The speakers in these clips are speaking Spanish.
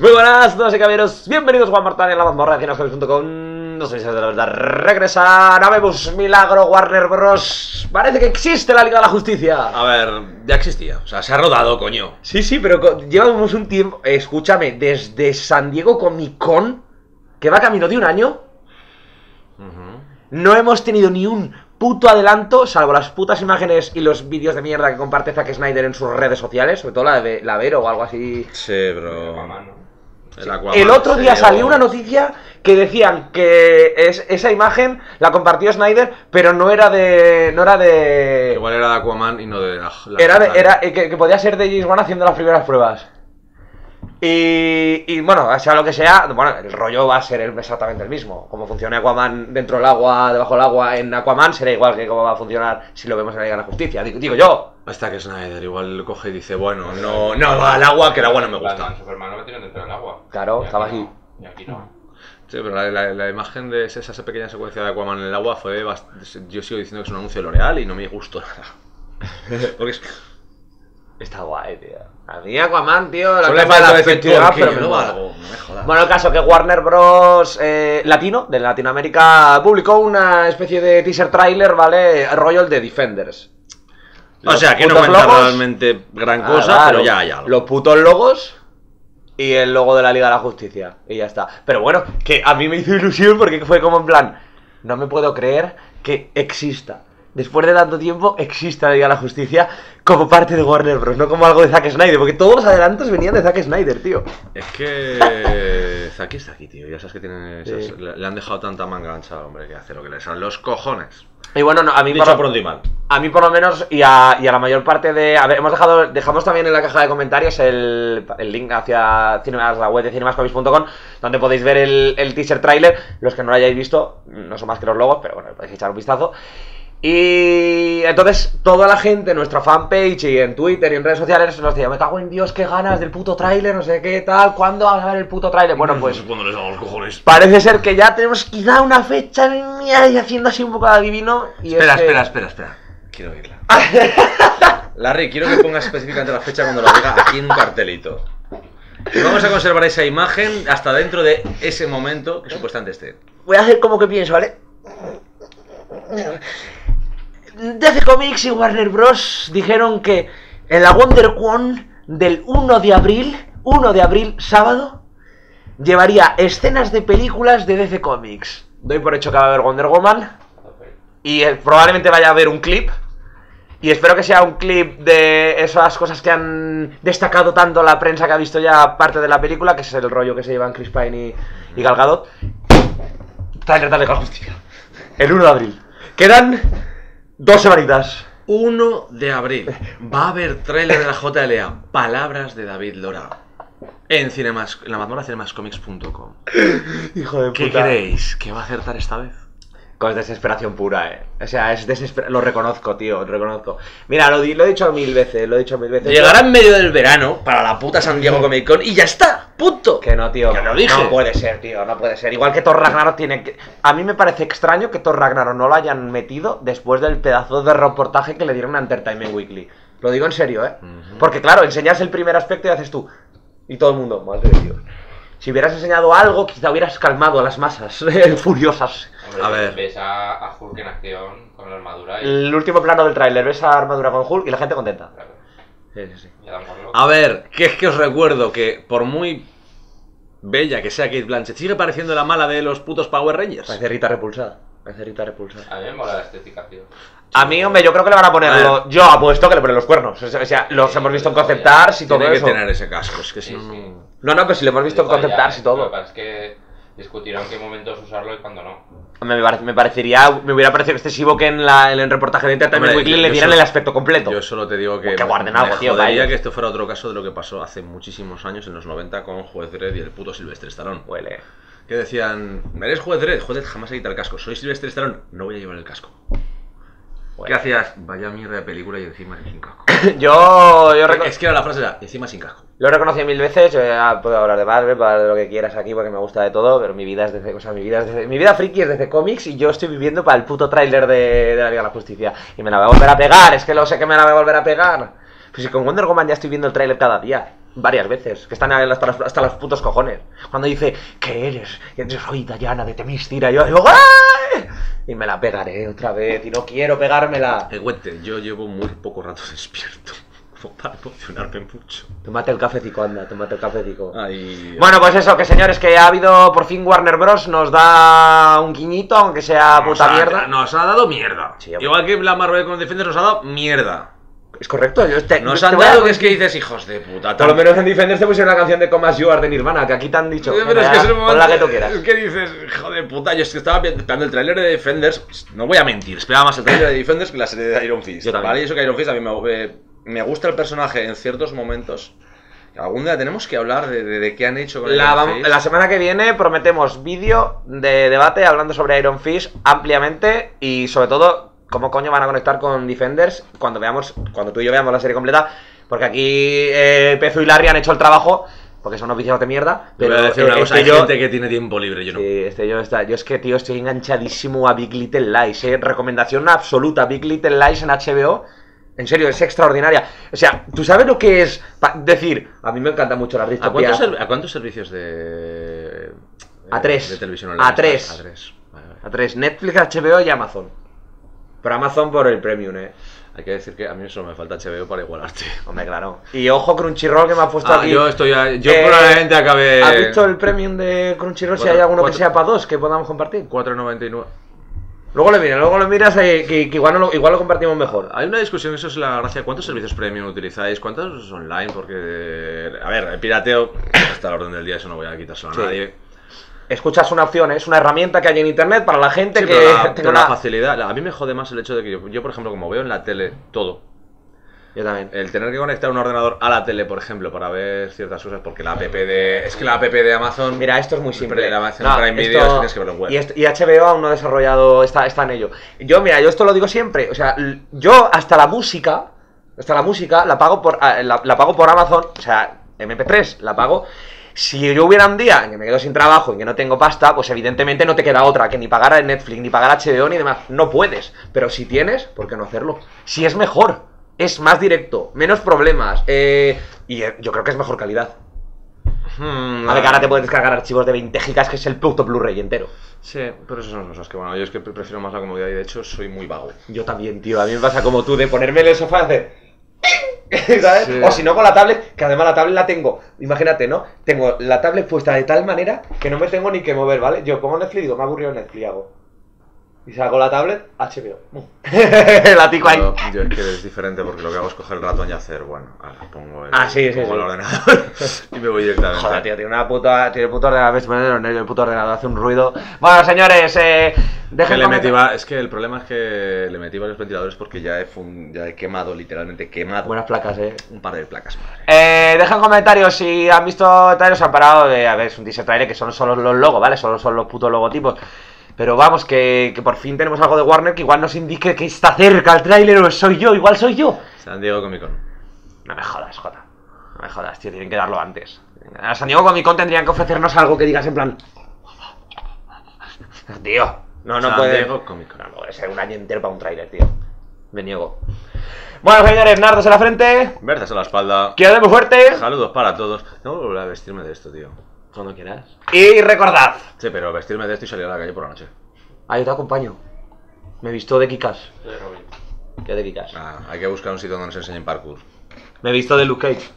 Muy buenas, todos y caballeros, bienvenidos a Juan Martán en la mazmorra de No sois de la verdad, regresa Habemos Milagro Warner Bros. Parece que existe la Liga de la Justicia A ver, ya existía. O sea, se ha rodado, coño. Sí, sí, pero llevamos un tiempo, eh, escúchame, desde San Diego Comic Con Que va camino de un año No hemos tenido ni un puto adelanto, salvo las putas imágenes y los vídeos de mierda que comparte Zack Snyder en sus redes sociales Sobre todo la de la Vero o algo así Sí, bro. El, otro día salió una noticia que decían que es, esa imagen la compartió Snyder, pero no era de. no era Que de. igual era de Aquaman y no de la. la- Era, de- era eh, que, que podía ser de James Wan haciendo las primeras pruebas. Y, y bueno, sea lo que sea, bueno, el rollo va a ser exactamente el mismo. Como funciona Aquaman dentro del agua, debajo del agua, en Aquaman será igual que cómo va a funcionar si lo vemos en la Liga de la Justicia. Digo, digo yo. Hasta que Snyder igual coge y dice, bueno, no, no va al agua, que el agua no me gusta. Superman lo metieron dentro del agua. Claro, estaba aquí así. Y aquí no. Sí, pero la, la- la imagen de esa, esa pequeña secuencia de Aquaman en el agua fue. bast- Yo sigo diciendo que es un anuncio de L'Oreal y no me gustó nada. Porque es. Está guay, tío. A mí Aquaman, tío, la Solo cosa de la efectividad, pero me no mola. algo, no me jodas. Bueno, el caso que Warner Bros. eh, Latino, de Latinoamérica, publicó una especie de teaser trailer, ¿vale? Rollo el de Defenders. o sea, que no cuenta logos- realmente gran Ah, cosa, pero ya hay algo. Los putos logos y el logo de la Liga de la Justicia. Y ya está. Pero bueno, que a mí me hizo ilusión porque fue como en plan, no me puedo creer que exista. Después de tanto tiempo, exista la Liga de la Justicia como parte de Warner Bros. No como algo de Zack Snyder, porque todos los adelantos venían de Zack Snyder, tío. Es que. Zaki está aquí, tío. Ya sabes que tiene esas- Sí. le, le han dejado tanta manga ancha al hombre que hace lo que le salen los cojones. Y bueno, no, a mí Dicho por- pronto y mal. A mí por lo menos y a, y a la mayor parte de... A ver, hemos dejado, dejamos también en la caja de comentarios el, el link hacia cinemas, la web de cinemascomics.com donde podéis ver el, el teaser trailer. Los que no lo hayáis visto, no son más que los logos, pero bueno, podéis echar un vistazo. Y entonces toda la gente en nuestra fanpage y en Twitter y en redes sociales nos decía, me cago en Dios, qué ganas del puto tráiler, no sé qué tal, ¿cuándo va a ver el puto tráiler? Bueno, pues cuando les hago los cojones. parece ser que ya tenemos quizá una fecha mía y haciendo así un poco de adivino. Y Espera, es que- espera, espera, espera. Quiero oírla. Larry, quiero que pongas específicamente la fecha cuando lo diga aquí en un cartelito. Y vamos a conservar esa imagen hasta dentro de ese momento que supuestamente esté. Voy a hacer como que pienso, ¿vale? DC Comics y Warner Bros. dijeron que en la WonderCon del 1 de abril, 1 de abril, sábado, llevaría escenas de películas de DC Comics. Doy por hecho que va a haber Wonder Woman y eh, probablemente vaya a haber un clip. Y espero que sea un clip de esas cosas que han destacado tanto la prensa que ha visto ya parte de la película, que es el rollo que se llevan Chris Pine y, y Gal Gadot. Trailer de la Justicia. El 1 de abril. Quedan dos semanitas. 1 de abril. Va a haber trailer de la JLA. Palabras de David Lora. En, cinemas, en la mazmorra cinemascomics.com. Hijo de ¿Qué creéis? ¿Que va a acertar esta vez? Con desesperación pura, eh. O sea, es desesperación. Lo reconozco, tío, lo reconozco. Mira, lo, lo he dicho mil veces, lo he dicho mil veces. Llegará en medio del verano para la puta San Diego Comic Con y ya está. Punto. Que no, tío. Que lo dije. No puede ser, tío, no puede ser. Igual que Thor Ragnarok tiene que. A mí me parece extraño que Thor Ragnarok no lo hayan metido después del pedazo de reportaje que le dieron a Entertainment Weekly. Lo digo en serio, ¿eh? Porque, claro, enseñas el primer aspecto y haces tú. Y todo el mundo, madre de Dios. Si hubieras enseñado algo, quizá hubieras calmado a las masas furiosas. Hombre, A ver. Ves a, a Hulk en acción con la armadura y. El último plano del tráiler, ves a armadura con Hulk y la gente contenta. Claro, Sí, sí, sí. A ver, que es que os recuerdo que por muy bella que sea Kate Blanchett, sigue pareciendo la mala de los putos Power Rangers. Parece Rita repulsada. Parece Rita repulsada. A mí me mola la estética, tío. A mí, hombre, yo creo que le van a poner. A lo- Yo apuesto que le ponen los cuernos. O sea, los hemos visto en concept arts y todo Tiene que eso. tener ese casco, es que si Sí, no... sí. no- No, pero si lo hemos visto en concept arts y Lo que todo. pasa es que discutirán qué momentos usarlo y cuándo no. Me, pare- me parecería. Me hubiera parecido excesivo que en, la, en el reportaje de Entertainment Weekly le dieran el aspecto completo. Yo solo te digo que, Que guarden me algo, tío, vaya. que esto fuera otro caso de lo que pasó hace muchísimos años, en los 90, con Juez Dredd y el puto Silvestre Stallone. Huele. Que decían, ¿eres Juez Dredd? Juez Dredd jamás se quita el casco. Soy Silvestre Stallone, no voy a llevar el casco. ¿Qué hacías? Vaya mierda de película y encima sin casco. Yo, yo Es que era la frase era, encima sin casco. lo he reconocido mil veces. Yo ya puedo hablar de Marvel, puedo hablar de lo que quieras aquí porque me gusta de todo. Pero mi vida es desde. O sea, mi vida, es desde- mi vida friki es desde cómics y yo estoy viviendo para el puto tráiler de, de la Liga de la Justicia. Y me la voy a volver a pegar. Es que lo sé que me la voy a volver a pegar. Pues si con Wonder Woman ya estoy viendo el tráiler cada día. varias veces, que están hasta los, hasta los putos cojones. Cuando dice, ¿qué eres? Yo soy Dayana de Temistira. Y yo digo, ¡ay! Y me la pegaré otra vez, y no quiero pegármela. Eh, Güente, yo llevo muy poco rato despierto. Como para emocionarme mucho. Tómate el cafetico, anda, tómate el cafetico. Ay, Bueno, pues eso, que señores, que ha habido por fin Warner Bros. nos da un guiñito, aunque sea nos puta ha- mierda. Nos ha dado mierda. Sí. Igual que la Marvel con Defenders nos ha dado mierda. Es correcto, yo te, Nos te han a dado que es que dices, hijos de puta. Por lo menos en Defenders te pusieron la canción de Come As You Are de Nirvana, que aquí te han dicho. Pero es que es el momento- la que tú quieras. Es que dices, hijo de puta, yo es que estaba esperando el tráiler de Defenders. No voy a mentir, esperaba más el tráiler de Defenders que la serie de Iron Fist. Yo también. ¿vale? Y eso que Iron Fist a mí me, eh, me gusta el personaje en ciertos momentos. Algún día tenemos que hablar de, de- de qué han hecho con La, Iron Fist. la semana que viene prometemos vídeo de debate hablando sobre Iron Fist ampliamente y sobre todo cómo coño van a conectar con Defenders cuando veamos, cuando tú y yo veamos la serie completa, porque aquí eh, Pezu y Larry han hecho el trabajo, porque son oficiales de mierda, pero voy a decir una cosa, este hay yo- gente que tiene tiempo libre, yo no. Sí, este yo está. Yo es que, tío, estoy enganchadísimo a Big Little Lies, eh. Recomendación absoluta. Big Little Lies en HBO. En serio, es extraordinaria. O sea, ¿tú sabes lo que es decir? A mí me encanta mucho la ¿A cuántos, a cuántos servicios de, A tres. de televisión A online tres. A tres. Vale, vale. A tres, Netflix, HBO y Amazon. Pero Amazon por el premium, eh. Hay que decir que a mí solo me falta HBO para igualarte. Hombre, claro. Y ojo, Crunchyroll que me ha puesto Ah, aquí. yo estoy a- yo Eh, probablemente acabe ¿Has visto el premium de Crunchyroll si Cuatro- hay alguno que sea para dos que podamos compartir? 4.99. Luego lo miras, luego lo miras eh, que, que igual, lo, igual lo compartimos mejor. Hay una discusión, eso es la gracia. ¿Cuántos servicios premium utilizáis? ¿Cuántos online? Porque, a ver, el pirateo está al orden del día, eso no voy a quitárselo a Sí. nadie. Escuchas una opción, es una herramienta que hay en internet para la gente Sí, que pero la, pero una- la facilidad, a mí me jode más el hecho de que yo, yo, por ejemplo, como veo en la tele todo, Yo también. el tener que conectar un ordenador a la tele, por ejemplo, para ver ciertas cosas, porque la app de. Es que la app de Amazon. Mira, esto es muy simple. La Amazon No, Prime esto- Video es que tienes que verlo en web. Y, esto- y HBO aún no ha desarrollado, está, está en ello. Yo, mira, yo esto lo digo siempre. O sea, yo hasta la música, hasta la música la pago por, ah, la, la pago por Amazon, o sea, MP3, la pago. Si yo hubiera un día en que me quedo sin trabajo y que no tengo pasta, pues evidentemente no te queda otra que ni pagar a Netflix, ni pagar a HBO, ni demás. No puedes. Pero si tienes, ¿por qué no hacerlo? Si es mejor, es más directo, menos problemas, eh, y eh, yo creo que es mejor calidad. Hmm, Vale, que ahora te puedes descargar archivos de 20 gigas, que es el puto Blu-ray entero. Sí, pero esas son cosas que, bueno, yo es que pre- prefiero más la comodidad y de hecho soy muy vago. Yo también, tío. A mí me pasa como tú, de ponerme en el sofá y hacer... ¿Sabes? Sí. O si no con la tablet, que además la tablet la tengo. Imagínate, ¿no? Tengo la tablet puesta de tal manera que no me tengo ni que mover, ¿vale? Yo pongo Netflix y digo, me ha aburrido Netflix, hago. Y saco la tablet, HBO. ¡Bum! la tico ahí. Yo, es que es diferente porque lo que hago es coger el ratón y hacer, bueno, ahora pongo el, Ah, sí, sí, pongo sí. el ordenador y me voy directamente. Joder, tío, tiene una puta. Tiene el puto ordenador. ves, El puto ordenador hace un ruido. Bueno, señores, eh. Que le metí va- es que el problema es que le metí varios ventiladores porque ya he, fun- ya he quemado, literalmente quemado, Buenas placas, eh. un par de placas, madre. Eh, dejen comentarios si han visto trailers, han parado de. A ver, es un teaser trailer que son solo los logos, ¿vale? Solo son los putos logotipos. Pero vamos, que, que por fin tenemos algo de Warner que igual nos indique que está cerca el tráiler o soy yo, igual soy yo. San Diego Comic Con. No me jodas, Jota. No me jodas, tío, tienen que darlo antes. A San Diego Comic Con tendrían que ofrecernos algo que digas en plan. Tío, no, no San puede. Diego Comic Con. No, no puede ser un año entero para un tráiler, tío. Me niego. Bueno, señores, nardos en la frente. Berzas a la espalda. Quédate muy fuerte. Saludos para todos. No voy a volver a vestirme de esto, tío. Cuando quieras. Y recordad. Sí, pero vestirme de esto y salir a la calle por la noche. Ah, yo te acompaño. Me he visto de Kikas. De Robin. ¿Qué de Kikas? Ah, hay que buscar un sitio donde nos enseñen parkour. Me he visto de Luke Cage.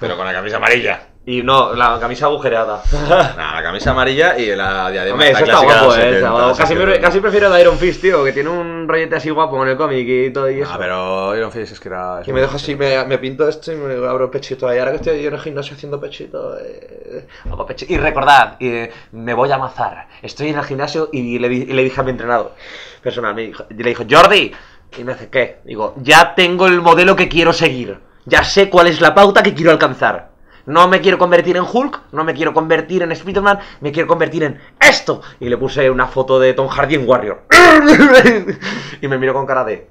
Pero con la camisa amarilla. Y no, la camisa agujereada. Nah, la camisa amarilla y la diadema. Hombre, eso está guapo, eh. 70, está guapo. así Casi, que- me- casi prefiero de Iron Fist, tío, que tiene un rollete así guapo en el cómic y todo y eso. Ah, pero Iron Fist es que era. es Y muy me dejo así, me, me pinto esto y me abro el pechito ahí. Ahora que estoy yo en el gimnasio haciendo pechito, eh, hago Y recordad, eh, me voy a amazar. Estoy en el gimnasio y le, y le dije a mi entrenador personal, me dijo, y le dijo, Jordi, y me dice, ¿qué? Digo, ya tengo el modelo que quiero seguir. Ya sé cuál es la pauta que quiero alcanzar. No me quiero convertir en Hulk, no me quiero convertir en Spider-Man, me quiero convertir en esto. Y le puse una foto de Tom Hardy en Warrior. y me miró con cara de,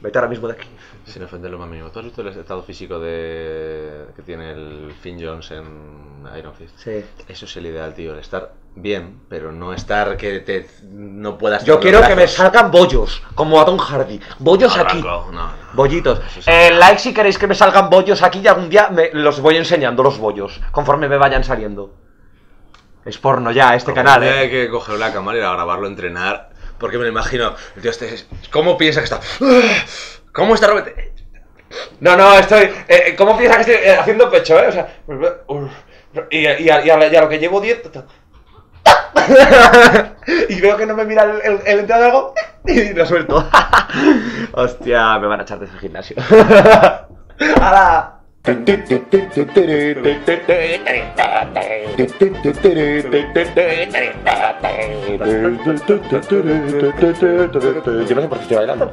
vete ahora mismo de aquí. Sin ofender lo más mínimo. ¿Tú has visto el estado físico de que tiene el Finn Jones en Iron Fist? Sí. Eso es el ideal, tío. El estar bien, pero no estar que te no puedas. Yo quiero que me salgan bollos, como a Tom Hardy. Bollos No, aquí. No, no. Bollitos. Sí. Eh, like si queréis que me salgan bollos aquí y algún día me los voy enseñando los bollos, conforme me vayan saliendo. Es porno ya, este canal, eh. Hay que coger la cámara y grabarlo, entrenar. Porque me lo imagino. El tío este. ¿Cómo piensa que está? ¿Cómo está Robert? No, no, estoy. eh, ¿Cómo piensas que estoy eh, haciendo pecho, eh? O sea. Y, y, a, y a- y a lo que llevo 10. y veo que no me mira el, el, el entrenador y lo suelto. Hostia, me van a echar de ese gimnasio. ¡Hala! Yo no sé por qué estoy bailando.